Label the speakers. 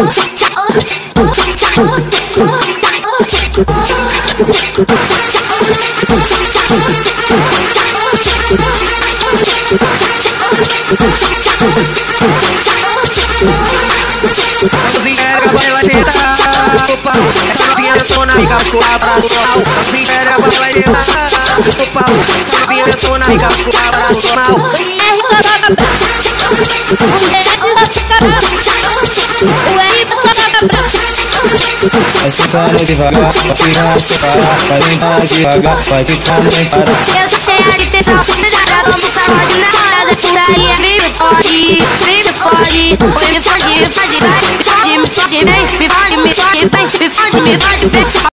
Speaker 1: Opa, essa novinha eu tô na rica, mas com a para do mal Cozinha, vai sentar Opa, essa novinha eu tô na rica, mas com
Speaker 2: Vai sentando devagar, vai tirando sem parar Vai limpar devagar, vai tentando sem parar
Speaker 3: Eu tô cheia de tesão, já dá como salada na hora da putaria Vem me fode, vem me fode Oi me fode, me fode, vai Me fode, me fode, vem Me fode, me fode, vem Me fode, me fode, vem